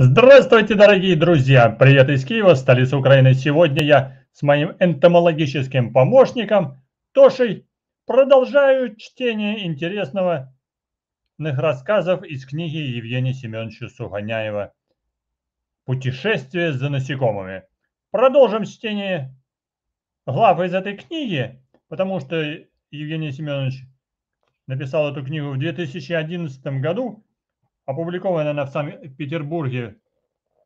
Здравствуйте, дорогие друзья! Привет из Киева, столицы Украины. Сегодня я с моим энтомологическим помощником Тошей продолжаю чтение интересного рассказов из книги Евгения Семеновича Суганяева «Путешествие за насекомыми». Продолжим чтение глав из этой книги, потому что Евгений Семенович написал эту книгу в 2011 году, опубликована она в Санкт-Петербурге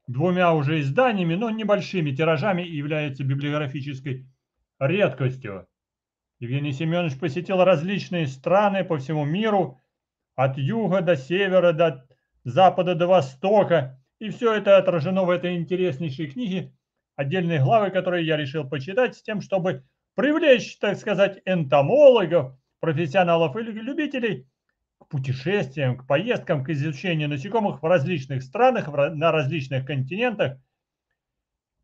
двумя уже изданиями, но небольшими тиражами и является библиографической редкостью. Евгений Семенович посетил различные страны по всему миру, от юга до севера, до запада до востока, и все это отражено в этой интереснейшей книге, отдельные главы, которые я решил почитать, с тем, чтобы привлечь, так сказать, энтомологов, профессионалов или любителей путешествиям, к поездкам, к изучению насекомых в различных странах, на различных континентах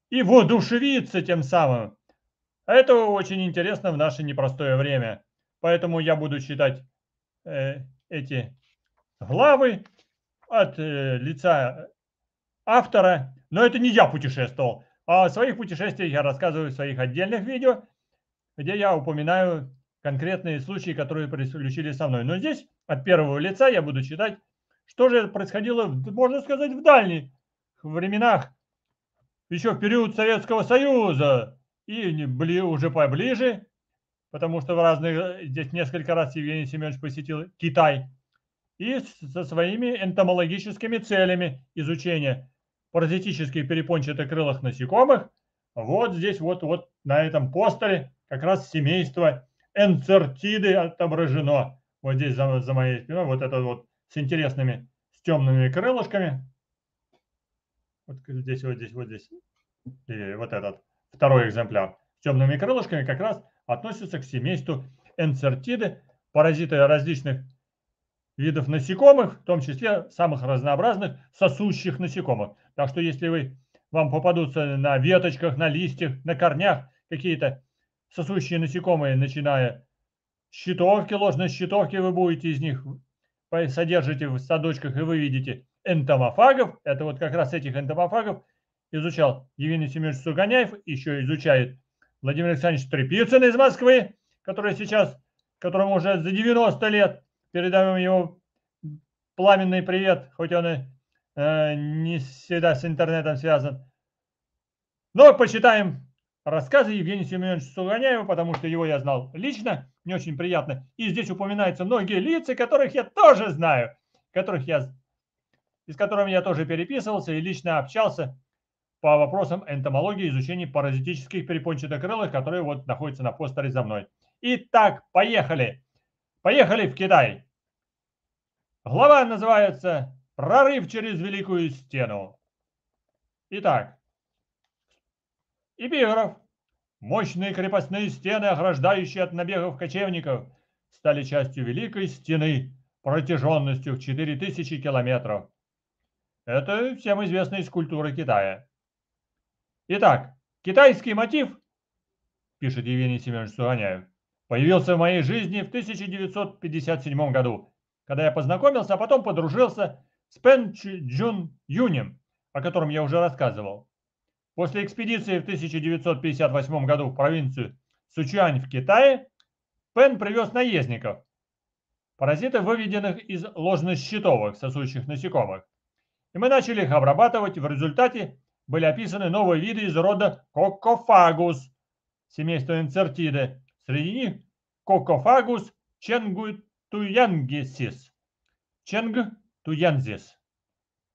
и воодушевиться тем самым. Это очень интересно в наше непростое время. Поэтому я буду читать э, эти главы от э, лица автора. Но это не я путешествовал. А о своих путешествиях я рассказываю в своих отдельных видео, где я упоминаю конкретные случаи, которые приключились со мной. Но здесь от первого лица я буду читать, что же происходило, можно сказать, в дальних временах, еще в период Советского Союза и уже поближе, потому что в разных, здесь несколько раз Евгений Семенович посетил Китай, и со своими энтомологическими целями изучения паразитических перепончатокрылых насекомых. Вот здесь вот, вот на этом постере как раз семейство энцертиды отображено. Вот здесь за, за моей спиной, вот это вот с интересными, с темными крылышками. Вот здесь, вот здесь, вот здесь. И вот этот второй экземпляр с темными крылышками как раз относится к семейству энцертиды, паразиты различных видов насекомых, в том числе самых разнообразных сосущих насекомых. Так что если вы, вам попадутся на веточках, на листьях, на корнях какие-то сосущие насекомые, начиная щитовки, ложной щитовки, вы будете из них содержите в садочках и вы видите энтомофагов. Это вот как раз этих энтомофагов изучал Евгений Семенович Суганяев, еще изучает Владимир Александрович Трепицын из Москвы, который сейчас, которому уже за 90 лет, передаем ему пламенный привет, хоть он и э, не всегда с интернетом связан. Но почитаем рассказы Евгения Семеновича Суганяева, потому что его я знал лично, не очень приятно. И здесь упоминаются многие лица, которых я тоже знаю, которых я, с которыми я тоже переписывался и лично общался по вопросам энтомологии изучения паразитических перепончатокрылых, которые вот находятся на постере за мной. Итак, поехали. Поехали в Китай. Глава называется «Прорыв через Великую Стену». Итак, Эпиграф. Мощные крепостные стены, ограждающие от набегов кочевников, стали частью Великой Стены протяженностью в 4000 километров. Это всем известно из культуры Китая. Итак, китайский мотив, пишет Евгений Семенович Суганяев, появился в моей жизни в 1957 году, когда я познакомился, а потом подружился с Пен Джун Юнем, о котором я уже рассказывал. После экспедиции в 1958 году в провинцию Сучуань в Китае Пен привез наездников, паразитов, выведенных из ложнощитовых сосущих насекомых. И мы начали их обрабатывать. В результате были описаны новые виды из рода Кокофагус, семейства энцертиды. Среди них Кокофагус ченгуйтуянгесис. Ченг-туянзис.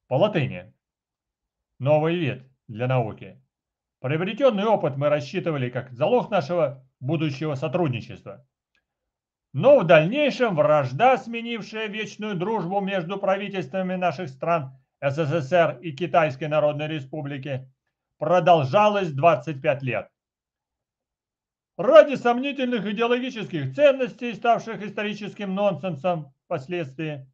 По латыни. Новый вид для науки. Приобретенный опыт мы рассчитывали как залог нашего будущего сотрудничества. Но в дальнейшем вражда, сменившая вечную дружбу между правительствами наших стран СССР и Китайской Народной Республики, продолжалась 25 лет. Ради сомнительных идеологических ценностей, ставших историческим нонсенсом впоследствии,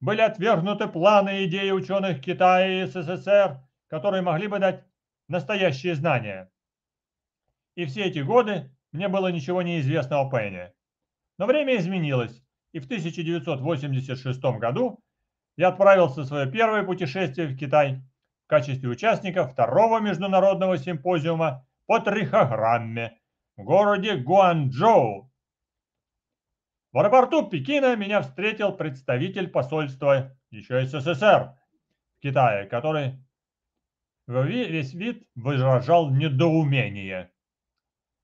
были отвергнуты планы и идеи ученых Китая и СССР которые могли бы дать настоящие знания. И все эти годы мне было ничего не известно о Пене. Но время изменилось, и в 1986 году я отправился в свое первое путешествие в Китай в качестве участника второго международного симпозиума по трихограмме в городе Гуанчжоу. В аэропорту Пекина меня встретил представитель посольства еще СССР в Китае, который весь вид выражал недоумение.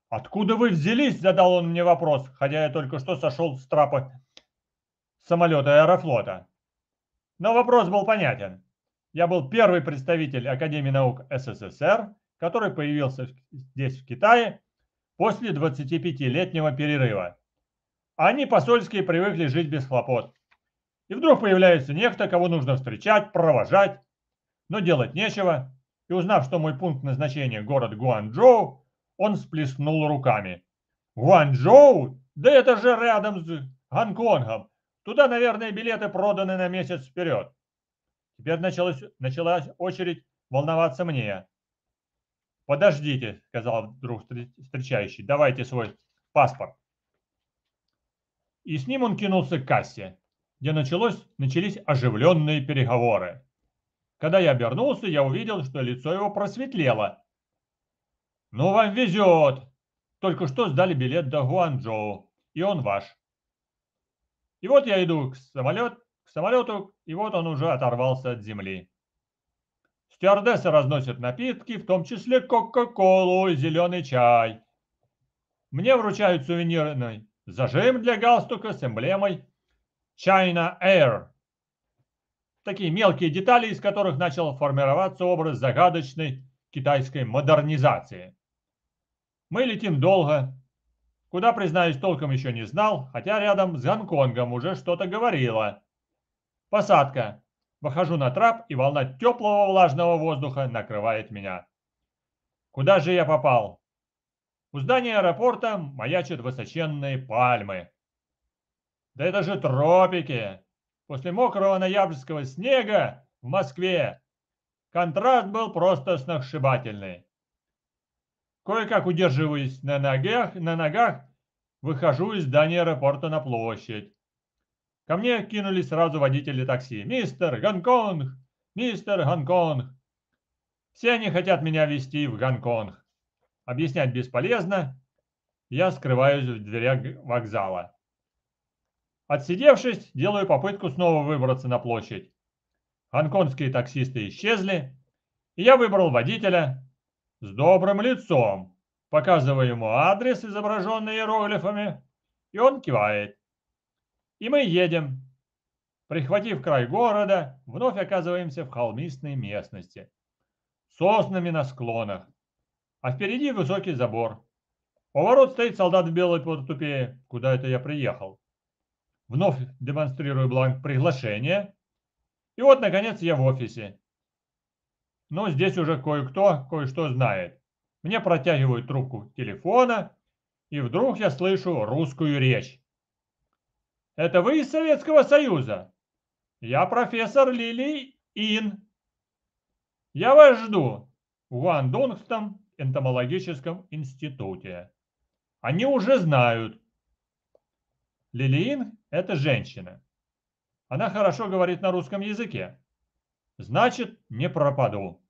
«Откуда вы взялись?» – задал он мне вопрос, хотя я только что сошел с трапа самолета аэрофлота. Но вопрос был понятен. Я был первый представитель Академии наук СССР, который появился здесь, в Китае, после 25-летнего перерыва. Они посольские привыкли жить без хлопот. И вдруг появляется некто, кого нужно встречать, провожать, но делать нечего. И узнав, что мой пункт назначения город Гуанчжоу, он сплеснул руками. Гуанчжоу? Да это же рядом с Гонконгом. Туда, наверное, билеты проданы на месяц вперед. Теперь началась, началась очередь волноваться мне. «Подождите», — сказал вдруг встречающий, — «давайте свой паспорт». И с ним он кинулся к кассе, где началось, начались оживленные переговоры. Когда я обернулся, я увидел, что лицо его просветлело. «Ну, вам везет! Только что сдали билет до Гуанчжоу, и он ваш. И вот я иду к, самолет, к самолету, и вот он уже оторвался от земли. Стюардессы разносят напитки, в том числе кока-колу и зеленый чай. Мне вручают сувенирный зажим для галстука с эмблемой China Air. Такие мелкие детали, из которых начал формироваться образ загадочной китайской модернизации. Мы летим долго, Куда, признаюсь, толком еще не знал, хотя рядом с Гонконгом уже что-то говорило. Посадка. Выхожу на трап, и волна теплого влажного воздуха накрывает меня. Куда же я попал? У здания аэропорта маячат высоченные пальмы. Да это же тропики! После мокрого ноябрьского снега в Москве контраст был просто сногсшибательный. Кое-как удерживаясь на ногах, на ногах, выхожу из здания аэропорта на площадь. Ко мне кинулись сразу водители такси. «Мистер Гонконг! Мистер Гонконг!» Все они хотят меня везти в Гонконг. Объяснять бесполезно. Я скрываюсь в дверях вокзала. Отсидевшись, делаю попытку снова выбраться на площадь. Гонконгские таксисты исчезли, и я выбрал водителя, с добрым лицом, показывая ему адрес, изображенный иероглифами, и он кивает. И мы едем. Прихватив край города, вновь оказываемся в холмистной местности. Соснами на склонах. А впереди высокий забор. У ворот стоит солдат в белой портупее. Куда это я приехал? Вновь демонстрирую бланк приглашения. И вот, наконец, я в офисе но здесь уже кое-кто кое-что знает. Мне протягивают трубку телефона, и вдруг я слышу русскую речь. «Это вы из Советского Союза?» «Я профессор Лили Ин. Я вас жду в Гуандунгском энтомологическом институте. Они уже знают. Лилиин – это женщина. Она хорошо говорит на русском языке. Значит, не пропаду.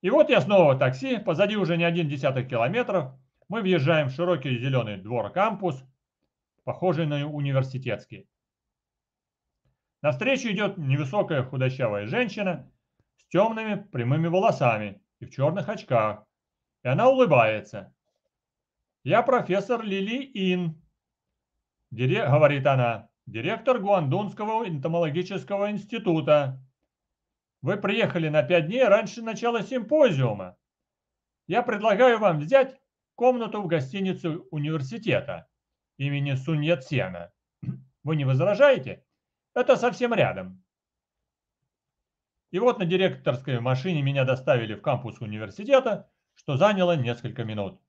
И вот я снова в такси, позади уже не один десяток километров. Мы въезжаем в широкий зеленый двор-кампус, похожий на университетский. Навстречу идет невысокая худощавая женщина с темными прямыми волосами и в черных очках. И она улыбается. «Я профессор Лили Ин», — говорит она, директор Гуандунского энтомологического института. Вы приехали на пять дней раньше начала симпозиума. Я предлагаю вам взять комнату в гостинице университета имени Суньяцена. Вы не возражаете? Это совсем рядом. И вот на директорской машине меня доставили в кампус университета, что заняло несколько минут.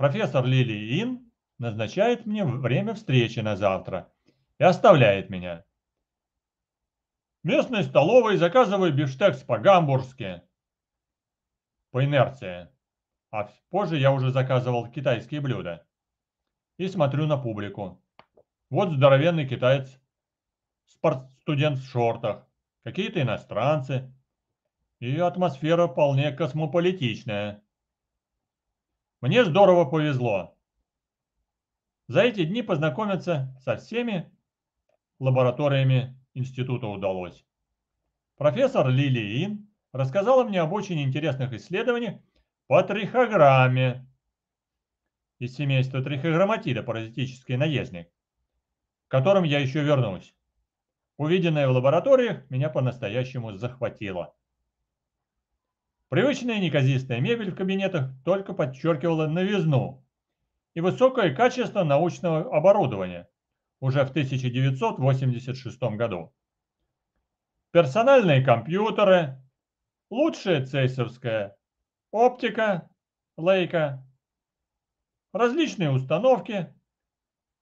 Профессор Лили Ин назначает мне время встречи на завтра и оставляет меня. В местной столовой заказываю бифштекс по-гамбургски. По инерции. А позже я уже заказывал китайские блюда. и смотрю на публику. Вот здоровенный китаец, спортстудент в шортах, какие-то иностранцы, и атмосфера вполне космополитичная. Мне здорово повезло. За эти дни познакомиться со всеми лабораториями института удалось. Профессор Лили Ин рассказала мне об очень интересных исследованиях по трихограмме из семейства трихограмматида, паразитический наездник, к которым я еще вернусь. Увиденное в лабораториях меня по-настоящему захватило. Привычная неказистая мебель в кабинетах только подчеркивала новизну и высокое качество научного оборудования уже в 1986 году. Персональные компьютеры, лучшая цейсовская оптика, лейка, различные установки.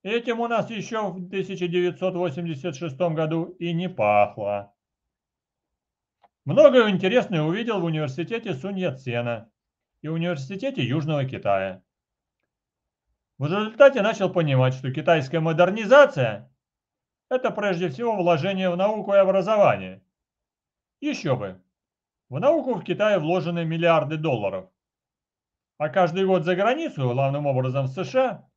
Этим у нас еще в 1986 году и не пахло. Многое интересное увидел в университете Сунь-Яцена и университете Южного Китая. В результате начал понимать, что китайская модернизация – это прежде всего вложение в науку и образование. Еще бы, в науку в Китае вложены миллиарды долларов, а каждый год за границу, главным образом в США,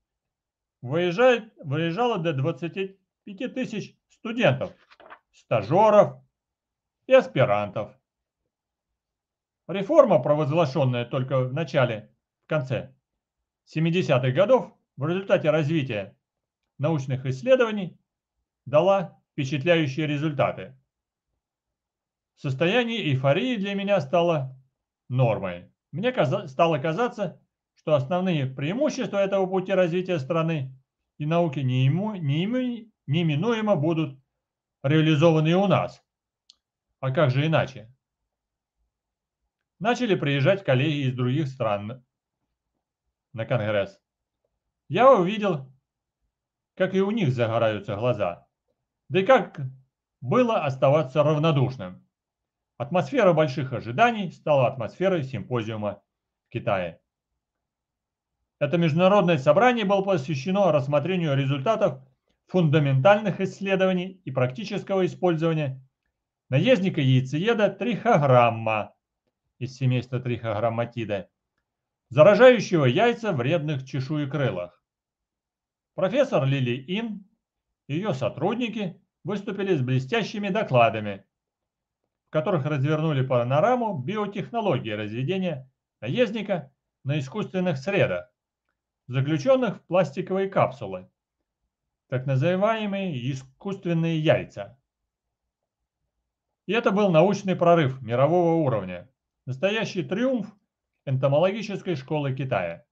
выезжает, выезжало до 25 тысяч студентов, стажеров, и аспирантов. Реформа, провозглашенная только в начале, в конце 70-х годов, в результате развития научных исследований, дала впечатляющие результаты. Состояние эйфории для меня стало нормой. Мне стало казаться, что основные преимущества этого пути развития страны и науки неиминуемо будут реализованы и у нас. А как же иначе? Начали приезжать коллеги из других стран на конгресс. Я увидел, как и у них загораются глаза. Да и как было оставаться равнодушным. Атмосфера больших ожиданий стала атмосферой симпозиума в Китае. Это международное собрание было посвящено рассмотрению результатов фундаментальных исследований и практического использования наездника яйцееда трихограмма из семейства трихограмматида, заражающего яйца вредных чешуекрылых. Профессор Лили Ин и ее сотрудники выступили с блестящими докладами, в которых развернули панораму биотехнологии разведения наездника на искусственных средах, заключенных в пластиковые капсулы, так называемые искусственные яйца. И это был научный прорыв мирового уровня. Настоящий триумф энтомологической школы Китая.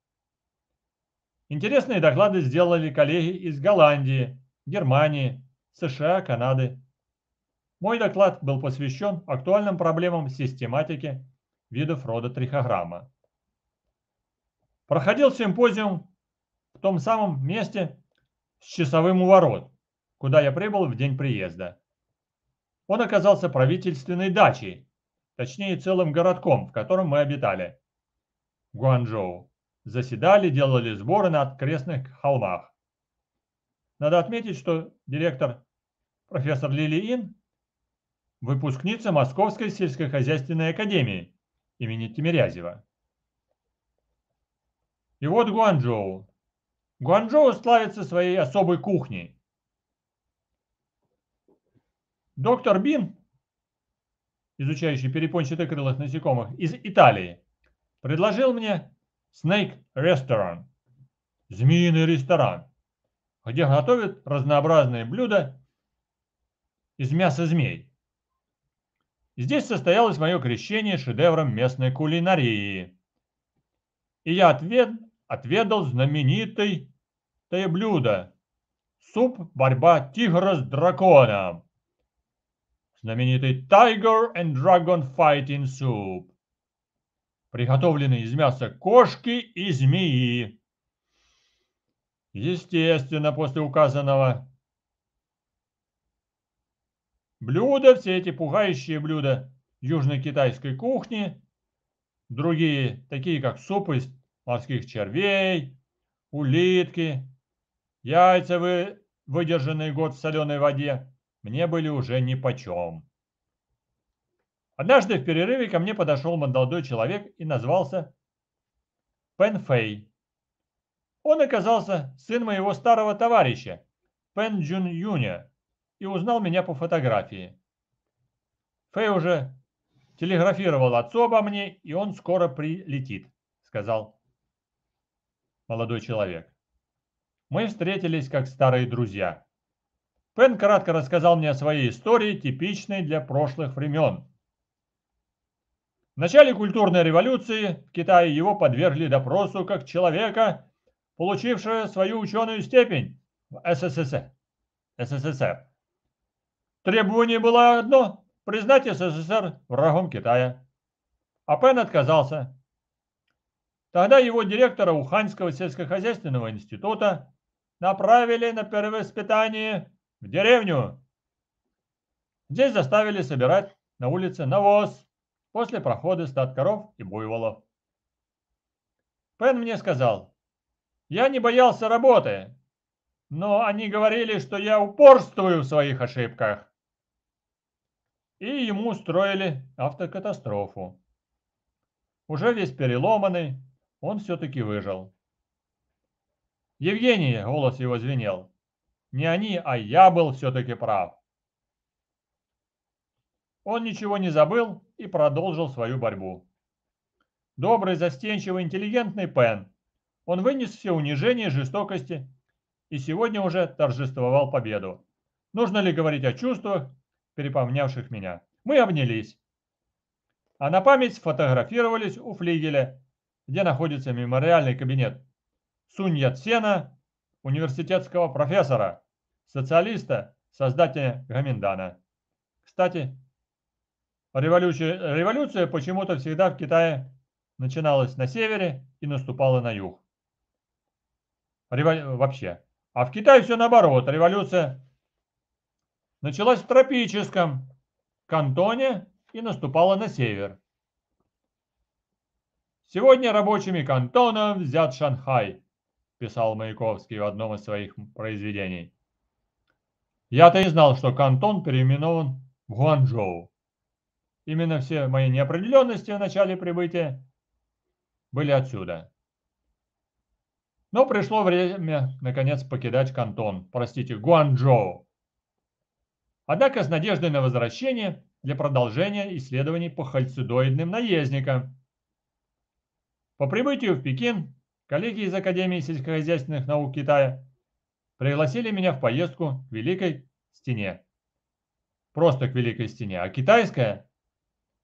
Интересные доклады сделали коллеги из Голландии, Германии, США, Канады. Мой доклад был посвящен актуальным проблемам систематики видов рода трихограмма. Проходил симпозиум в том самом месте с часовым у куда я прибыл в день приезда. Он оказался правительственной дачей, точнее целым городком, в котором мы обитали. Гуанчжоу. Заседали, делали сборы на окрестных холмах. Надо отметить, что директор профессор Лили Ин выпускница Московской сельскохозяйственной академии имени Тимирязева. И вот Гуанчжоу. Гуанчжоу славится своей особой кухней. Доктор Бин, изучающий перепончатокрылых насекомых из Италии, предложил мне Snake Restaurant, змеиный ресторан, где готовят разнообразные блюда из мяса змей. Здесь состоялось мое крещение шедевром местной кулинарии. И я отвед, отведал знаменитый блюдо – суп «Борьба тигра с драконом», знаменитый Tiger and Dragon Fighting Soup, приготовленный из мяса кошки и змеи. Естественно, после указанного. Блюда, все эти пугающие блюда южной китайской кухни, другие, такие как суп из морских червей, улитки, Яйца, вы, выдержанные год в соленой воде, мне были уже нипочем. Однажды в перерыве ко мне подошел молодой человек и назвался Пен Фэй. Он оказался сын моего старого товарища, Пен Джун Юня, и узнал меня по фотографии. Фэй уже телеграфировал отцу обо мне, и он скоро прилетит, сказал молодой человек. Мы встретились как старые друзья. Пен кратко рассказал мне о своей истории, типичной для прошлых времен. В начале культурной революции в Китае его подвергли допросу как человека, получившего свою ученую степень в СССР. СССР. Требование было одно – признать СССР врагом Китая. А Пен отказался. Тогда его директора Уханьского сельскохозяйственного института направили на перевоспитание в деревню. Здесь заставили собирать на улице навоз после прохода стад коров и буйволов. Пен мне сказал, я не боялся работы, но они говорили, что я упорствую в своих ошибках. И ему устроили автокатастрофу. Уже весь переломанный, он все-таки выжил. Евгений, голос его звенел, не они, а я был все-таки прав. Он ничего не забыл и продолжил свою борьбу. Добрый, застенчивый, интеллигентный Пен. Он вынес все унижения и жестокости и сегодня уже торжествовал победу. Нужно ли говорить о чувствах, переполнявших меня? Мы обнялись. А на память сфотографировались у флигеля, где находится мемориальный кабинет Сунь Яцена, университетского профессора, социалиста, создателя Гаминдана. Кстати, революция, революция почему-то всегда в Китае начиналась на севере и наступала на юг. Револю... Вообще. А в Китае все наоборот. Революция началась в тропическом кантоне и наступала на север. Сегодня рабочими кантоном взят Шанхай, писал Маяковский в одном из своих произведений. Я-то и знал, что кантон переименован в Гуанчжоу. Именно все мои неопределенности в начале прибытия были отсюда. Но пришло время, наконец, покидать Кантон, простите, Гуанчжоу. Однако с надеждой на возвращение для продолжения исследований по хальцидоидным наездникам. По прибытию в Пекин коллеги из Академии сельскохозяйственных наук Китая пригласили меня в поездку к Великой Стене. Просто к Великой Стене, а китайская,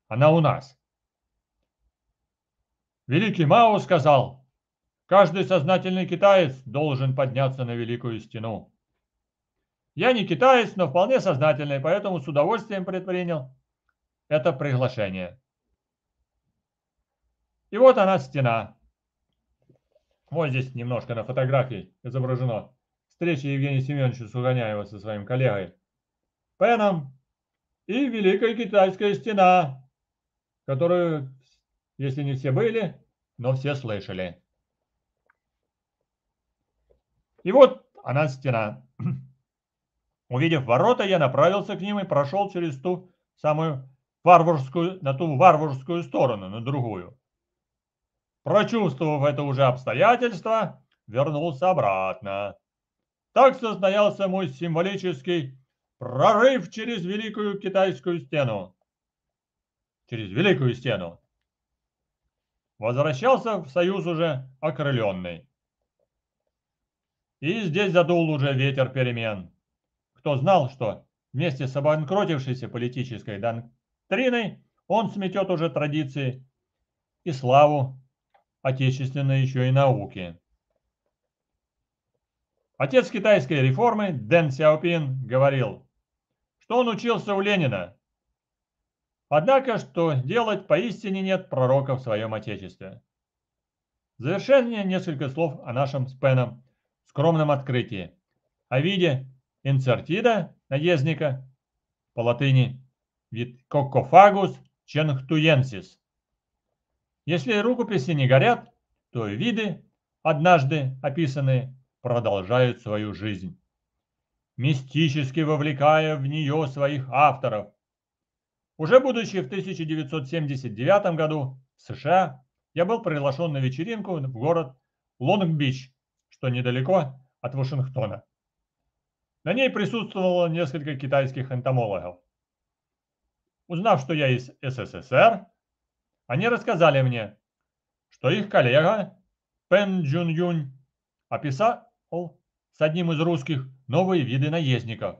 она у нас. Великий Мао сказал, Каждый сознательный китаец должен подняться на Великую Стену. Я не китаец, но вполне сознательный, поэтому с удовольствием предпринял это приглашение. И вот она стена. Вот здесь немножко на фотографии изображено встреча Евгения Семеновича Суганяева со своим коллегой Пеном и Великая Китайская стена, которую, если не все были, но все слышали. И вот она стена. Увидев ворота, я направился к ним и прошел через ту самую варварскую, на ту варварскую сторону, на другую. Прочувствовав это уже обстоятельство, вернулся обратно. Так состоялся мой символический прорыв через Великую Китайскую стену. Через Великую стену. Возвращался в Союз уже окрыленный. И здесь задул уже ветер перемен. Кто знал, что вместе с обанкротившейся политической доктриной он сметет уже традиции и славу отечественной еще и науки. Отец китайской реформы Дэн Сяопин говорил, что он учился у Ленина. Однако, что делать поистине нет пророка в своем отечестве. Завершение несколько слов о нашем с Пеном скромном открытии о виде инцертида наездника по латыни вид кокофагус ченхтуенсис. Если рукописи не горят, то виды, однажды описанные, продолжают свою жизнь, мистически вовлекая в нее своих авторов. Уже будучи в 1979 году в США, я был приглашен на вечеринку в город Лонг-Бич, что недалеко от Вашингтона. На ней присутствовало несколько китайских энтомологов. Узнав, что я из СССР, они рассказали мне, что их коллега Пен Джун Юнь описал с одним из русских новые виды наездников.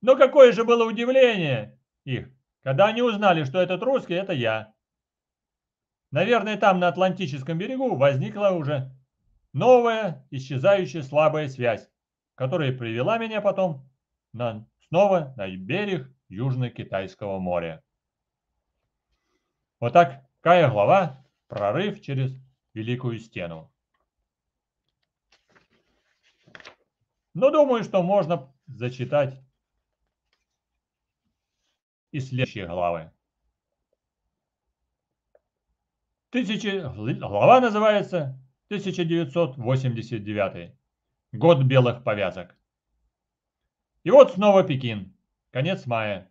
Но какое же было удивление их, когда они узнали, что этот русский – это я. Наверное, там на Атлантическом берегу возникла уже новая, исчезающая слабая связь, которая привела меня потом на, снова на берег Южно-Китайского моря. Вот так, такая глава «Прорыв через Великую Стену». Но думаю, что можно зачитать и следующие главы. Тысячи, глава называется 1989. Год белых повязок. И вот снова Пекин. Конец мая.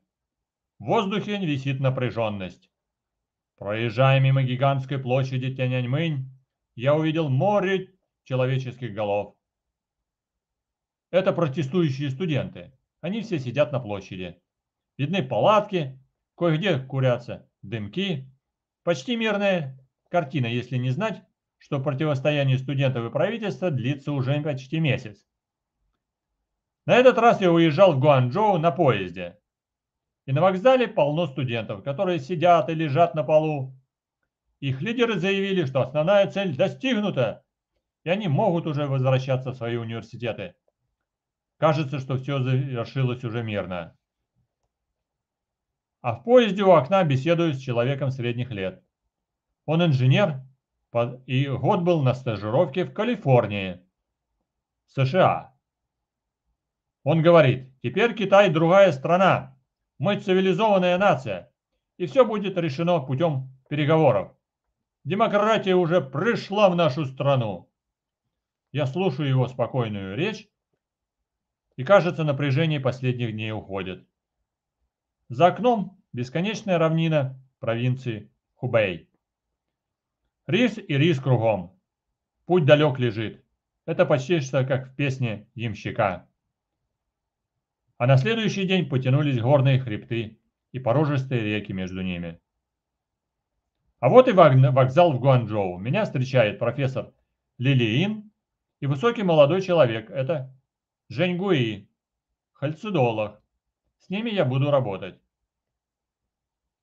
В воздухе висит напряженность. Проезжая мимо гигантской площади Тяньаньмынь, я увидел море человеческих голов. Это протестующие студенты. Они все сидят на площади. Видны палатки, кое-где курятся дымки. Почти мирная картина, если не знать, что противостояние студентов и правительства длится уже почти месяц. На этот раз я уезжал в Гуанчжоу на поезде. И на вокзале полно студентов, которые сидят и лежат на полу. Их лидеры заявили, что основная цель достигнута, и они могут уже возвращаться в свои университеты. Кажется, что все завершилось уже мирно. А в поезде у окна беседую с человеком средних лет. Он инженер и год был на стажировке в Калифорнии, США. Он говорит, теперь Китай другая страна, мы цивилизованная нация, и все будет решено путем переговоров. Демократия уже пришла в нашу страну. Я слушаю его спокойную речь, и кажется, напряжение последних дней уходит. За окном бесконечная равнина провинции Хубей. Рис и рис кругом. Путь далек лежит. Это почти что как в песне ямщика. А на следующий день потянулись горные хребты и порожистые реки между ними. А вот и вокзал в Гуанчжоу. Меня встречает профессор Лилиин и высокий молодой человек. Это Жень Гуи, хальцидолог. С ними я буду работать.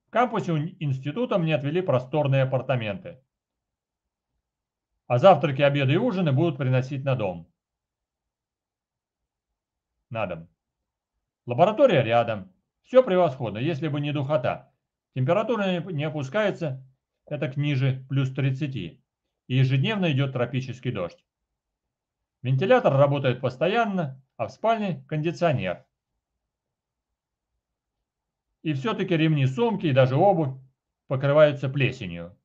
В кампусе института мне отвели просторные апартаменты а завтраки, обеды и ужины будут приносить на дом. На дом. Лаборатория рядом. Все превосходно, если бы не духота. Температура не опускается, это к ниже плюс 30. И ежедневно идет тропический дождь. Вентилятор работает постоянно, а в спальне кондиционер. И все-таки ремни сумки и даже обувь покрываются плесенью.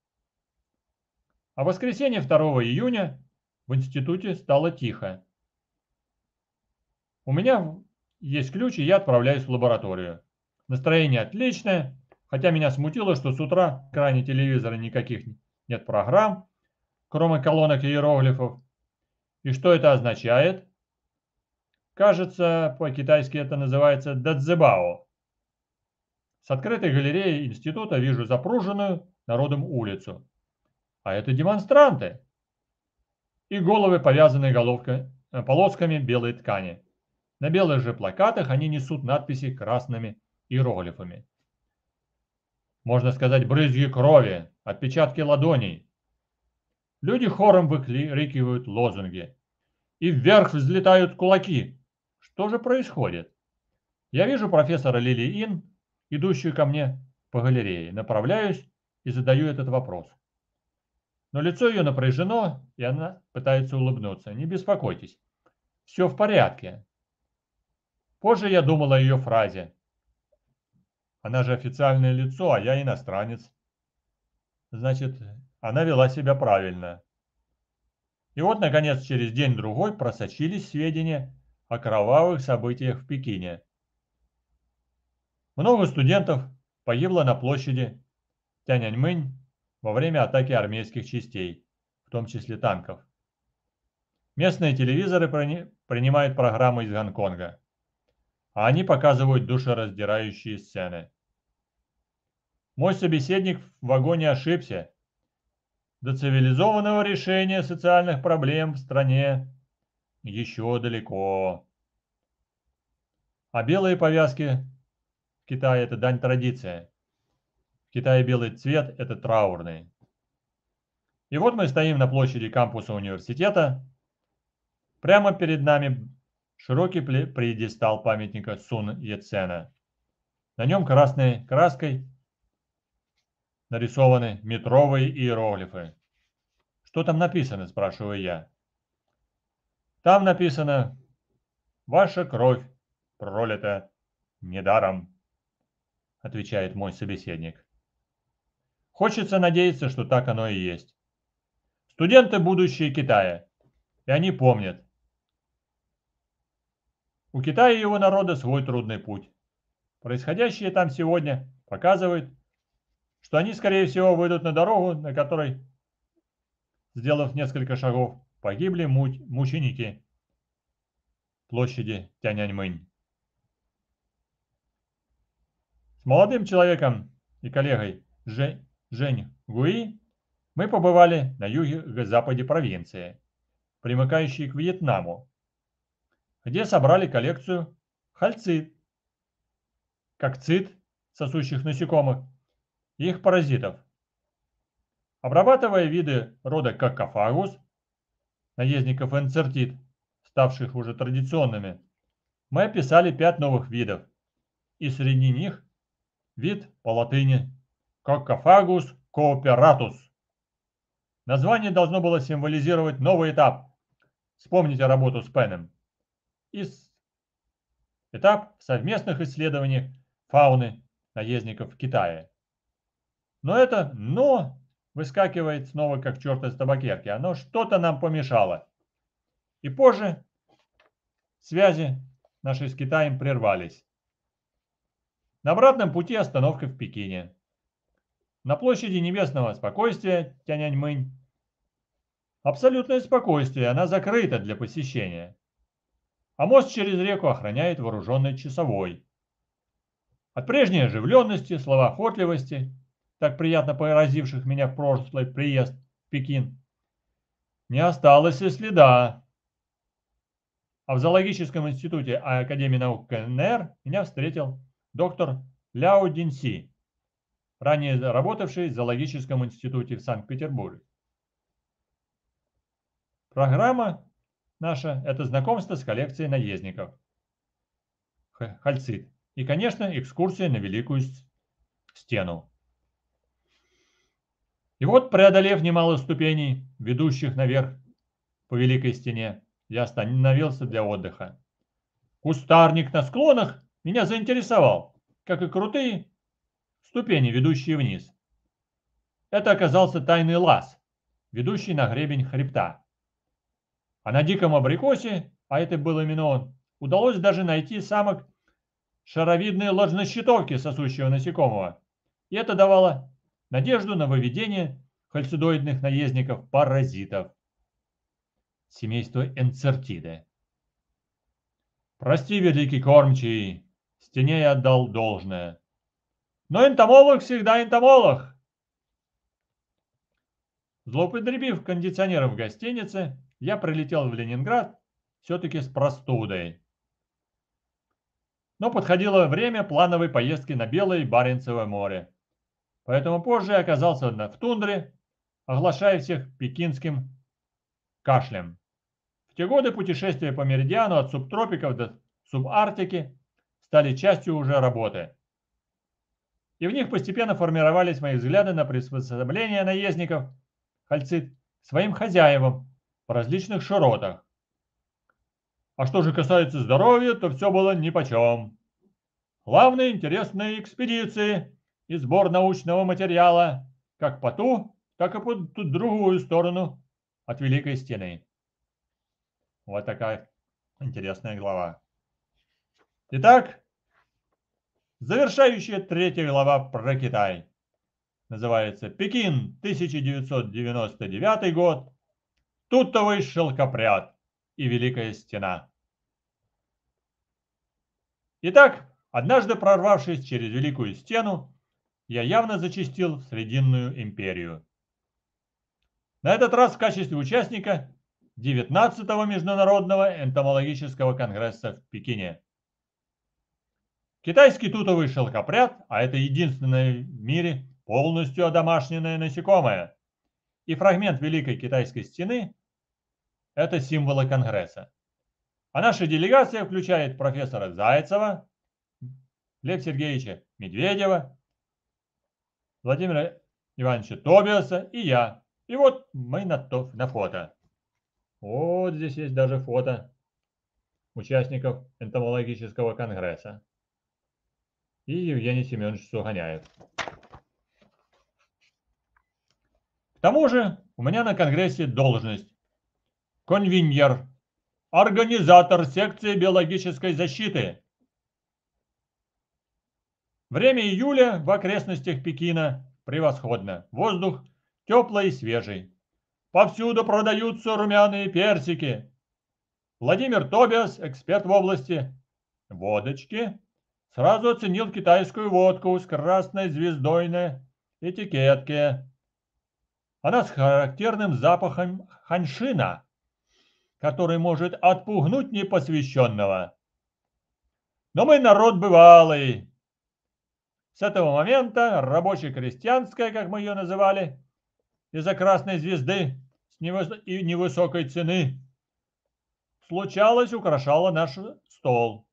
А в воскресенье 2 июня в институте стало тихо. У меня есть ключ, и я отправляюсь в лабораторию. Настроение отличное, хотя меня смутило, что с утра в экране телевизора никаких нет программ, кроме колонок и иероглифов. И что это означает? Кажется, по-китайски это называется дадзебао. С открытой галереи института вижу запруженную народом улицу а это демонстранты. И головы повязаны головкой, э, полосками белой ткани. На белых же плакатах они несут надписи красными иероглифами. Можно сказать, брызги крови, отпечатки ладоней. Люди хором выкрикивают лозунги. И вверх взлетают кулаки. Что же происходит? Я вижу профессора Лили Ин, идущую ко мне по галерее. Направляюсь и задаю этот вопрос. Но лицо ее напряжено, и она пытается улыбнуться. Не беспокойтесь, все в порядке. Позже я думал о ее фразе. Она же официальное лицо, а я иностранец. Значит, она вела себя правильно. И вот, наконец, через день-другой просочились сведения о кровавых событиях в Пекине. Много студентов погибло на площади Тяньаньмэнь во время атаки армейских частей, в том числе танков. Местные телевизоры принимают программы из Гонконга, а они показывают душераздирающие сцены. Мой собеседник в вагоне ошибся. До цивилизованного решения социальных проблем в стране еще далеко. А белые повязки в Китае – это дань традиции. В Китае белый цвет – это траурный. И вот мы стоим на площади кампуса университета. Прямо перед нами широкий пьедестал памятника Сун Яцена. На нем красной краской нарисованы метровые иероглифы. Что там написано, спрашиваю я. Там написано «Ваша кровь пролита недаром» отвечает мой собеседник. Хочется надеяться, что так оно и есть. Студенты – будущее Китая, и они помнят. У Китая и его народа свой трудный путь. Происходящее там сегодня показывает, что они, скорее всего, выйдут на дорогу, на которой, сделав несколько шагов, погибли мученики площади Тяньаньмэнь. С молодым человеком и коллегой Жень, Жень Гуи мы побывали на юге-западе провинции, примыкающей к Вьетнаму, где собрали коллекцию хальцит, как цит сосущих насекомых и их паразитов. Обрабатывая виды рода какофагус, наездников энцертит, ставших уже традиционными, мы описали пять новых видов, и среди них Вид по латыни Coccophagus cooperatus. Название должно было символизировать новый этап. Вспомните работу с Пеном. И этап совместных исследований фауны наездников в Китае. Но это «но» выскакивает снова как черт из табакерки. Оно что-то нам помешало. И позже связи наши с Китаем прервались. На обратном пути остановка в Пекине. На площади Небесного Спокойствия Тяньаньмынь. Абсолютное спокойствие, она закрыта для посещения. А мост через реку охраняет вооруженный часовой. От прежней оживленности, словоохотливости, так приятно поразивших меня в прошлый приезд в Пекин, не осталось и следа. А в зоологическом институте Академии наук КНР меня встретил доктор Ляо Динси, ранее работавший в зоологическом институте в Санкт-Петербурге. Программа наша – это знакомство с коллекцией наездников. Хальцит. И, конечно, экскурсия на Великую Стену. И вот, преодолев немало ступеней, ведущих наверх по Великой Стене, я остановился для отдыха. Кустарник на склонах меня заинтересовал, как и крутые ступени, ведущие вниз. Это оказался тайный лаз, ведущий на гребень хребта. А на диком абрикосе, а это был именно он, удалось даже найти самок шаровидной ложнощитовки сосущего насекомого. И это давало надежду на выведение хальцидоидных наездников-паразитов. Семейство энцертиды. Прости, великий кормчий, Стене я отдал должное. Но энтомолог всегда энтомолог. Злоупотребив кондиционером в гостинице, я прилетел в Ленинград все-таки с простудой. Но подходило время плановой поездки на Белое и Баренцево море. Поэтому позже я оказался в тундре, оглашая всех пекинским кашлем. В те годы путешествия по меридиану от субтропиков до субарктики стали частью уже работы. И в них постепенно формировались мои взгляды на приспособление наездников, хальцит, своим хозяевам в различных широтах. А что же касается здоровья, то все было нипочем. Главные интересные экспедиции и сбор научного материала как по ту, так и по ту другую сторону от Великой Стены. Вот такая интересная глава. Итак, завершающая третья глава про Китай. Называется «Пекин, 1999 год. Тутовый шелкопряд и Великая Стена». Итак, однажды прорвавшись через Великую Стену, я явно зачастил в Срединную империю. На этот раз в качестве участника 19-го Международного энтомологического конгресса в Пекине. Китайский тутовый шелкопряд, а это единственное в мире полностью одомашненное насекомое, и фрагмент Великой Китайской стены – это символы Конгресса. А наша делегация включает профессора Зайцева, Лев Сергеевича Медведева, Владимира Ивановича Тобиаса и я. И вот мы на, то, на фото. Вот здесь есть даже фото участников энтомологического конгресса. И Евгений Семенович Сугоняев. К тому же у меня на конгрессе должность конвиньер, организатор секции биологической защиты. Время июля в окрестностях Пекина превосходно. Воздух теплый и свежий. Повсюду продаются румяные персики. Владимир Тобиас, эксперт в области водочки, сразу оценил китайскую водку с красной звездой на этикетке. Она с характерным запахом ханьшина, который может отпугнуть непосвященного. Но мы народ бывалый. С этого момента рабоче-крестьянская, как мы ее называли, из-за красной звезды и невысокой цены. Случалось, украшала наш стол.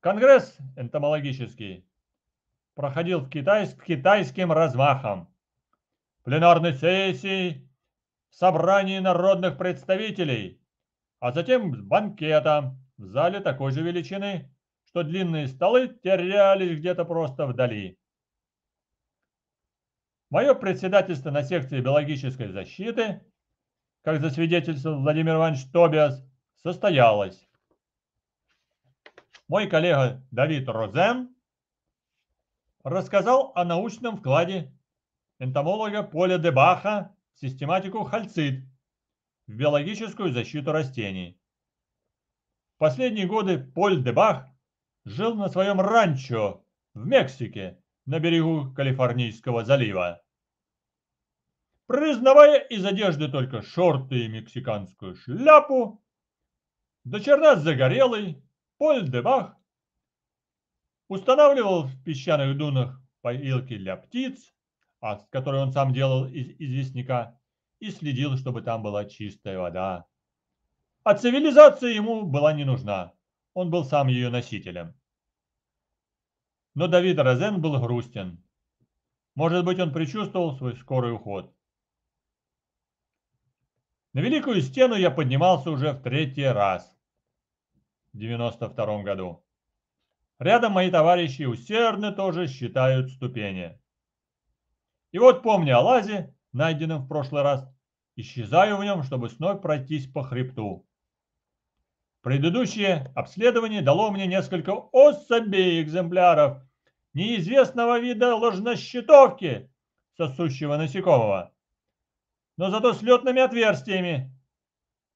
Конгресс энтомологический проходил в Китай с китайским размахом. Пленарной сессии, собрании народных представителей, а затем с банкетом в зале такой же величины, что длинные столы терялись где-то просто вдали. Мое председательство на секции биологической защиты, как засвидетельствовал Владимир Иванович Тобиас, состоялось. Мой коллега Давид Розен рассказал о научном вкладе энтомолога Поля Дебаха в систематику хальцит в биологическую защиту растений. В последние годы Поль Дебах жил на своем ранчо в Мексике на берегу Калифорнийского залива. Признавая из одежды только шорты и мексиканскую шляпу, до загорелый Поль де Бах устанавливал в песчаных дунах поилки для птиц, которые он сам делал из известняка, и следил, чтобы там была чистая вода. А цивилизация ему была не нужна, он был сам ее носителем. Но Давид Розен был грустен. Может быть, он предчувствовал свой скорый уход. На Великую Стену я поднимался уже в третий раз в 92 году. Рядом мои товарищи усердно тоже считают ступени. И вот помня о лазе, найденном в прошлый раз, исчезаю в нем, чтобы снова пройтись по хребту. Предыдущее обследование дало мне несколько особей экземпляров неизвестного вида ложнощитовки, сосущего насекомого но зато с летными отверстиями,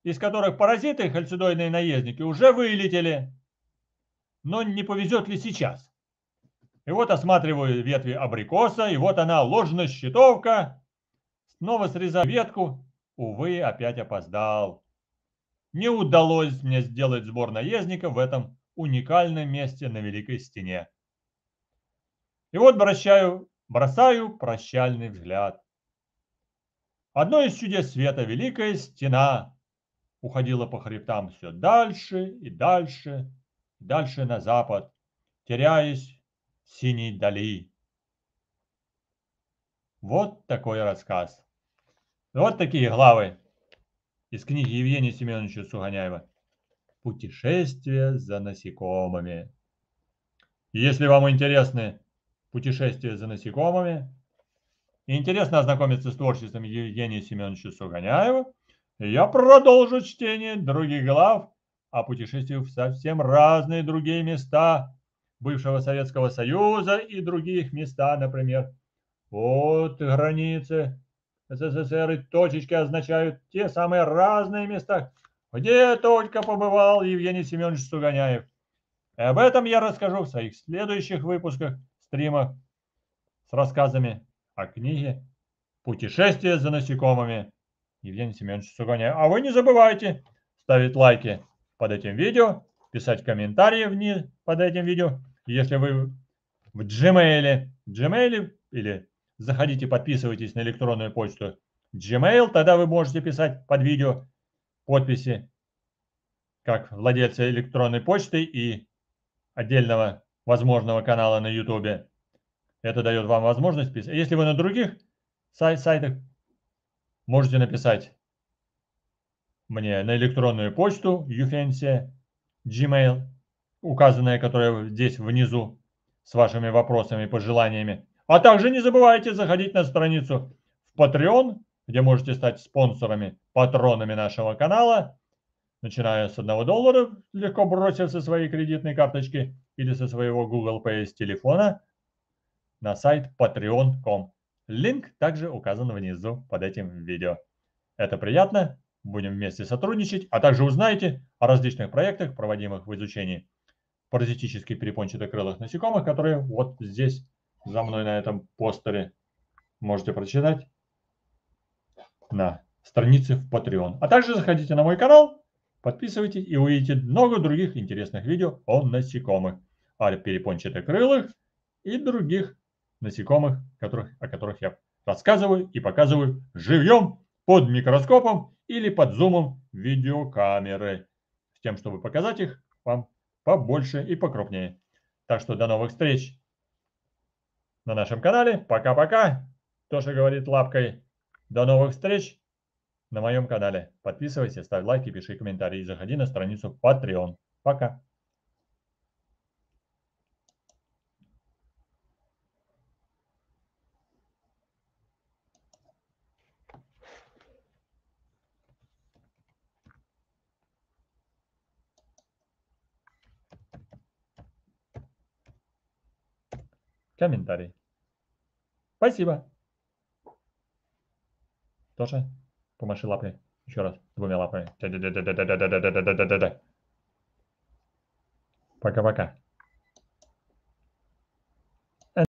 из которых паразиты, хальцидоидные наездники, уже вылетели. Но не повезет ли сейчас? И вот осматриваю ветви абрикоса, и вот она, ложно-щитовка. Снова срезаю ветку. Увы, опять опоздал. Не удалось мне сделать сбор наездников в этом уникальном месте на Великой Стене. И вот бросаю, бросаю прощальный взгляд. Одно из чудес света, великая стена, уходила по хребтам все дальше и дальше, дальше на запад, теряясь синей дали. Вот такой рассказ. Вот такие главы из книги Евгения Семеновича Суганяева. Путешествие за насекомыми. И если вам интересны путешествия за насекомыми, и интересно ознакомиться с творчеством Евгения Семеновича Сугоняева, я продолжу чтение других глав о путешествиях в совсем разные другие места бывшего Советского Союза и других места, например, вот границы СССР и точечки означают те самые разные места, где только побывал Евгений Семенович Сугоняев. И об этом я расскажу в своих следующих выпусках, стримах с рассказами о книге «Путешествие за насекомыми» Евгений Семенович Сугоняев. А вы не забывайте ставить лайки под этим видео, писать комментарии вниз под этим видео. Если вы в Gmail, Gmail или заходите, подписывайтесь на электронную почту Gmail, тогда вы можете писать под видео подписи как владельца электронной почты и отдельного возможного канала на YouTube. Это дает вам возможность писать. Если вы на других сай сайтах, можете написать мне на электронную почту Юфенсия Gmail, указанная, которая здесь внизу, с вашими вопросами и пожеланиями. А также не забывайте заходить на страницу в Patreon, где можете стать спонсорами, патронами нашего канала, начиная с 1 доллара, легко бросив со своей кредитной карточки или со своего Google Pay с телефона на сайт patreon.com. Линк также указан внизу под этим видео. Это приятно, будем вместе сотрудничать, а также узнаете о различных проектах, проводимых в изучении паразитических перепончатокрылых насекомых, которые вот здесь за мной на этом постере можете прочитать на странице в Patreon. А также заходите на мой канал, подписывайтесь и увидите много других интересных видео о насекомых, о перепончатокрылых и других насекомых, которых, о которых я рассказываю и показываю живьем под микроскопом или под зумом видеокамеры, с тем, чтобы показать их вам побольше и покрупнее. Так что до новых встреч! на нашем канале. Пока-пока. Тоша говорит лапкой. До новых встреч на моем канале. Подписывайся, ставь лайки, пиши комментарии и заходи на страницу Patreon. Пока. Комментарий. Спасибо. Тоже помаши лапой. Еще раз. Двумя лапами. Пока-пока.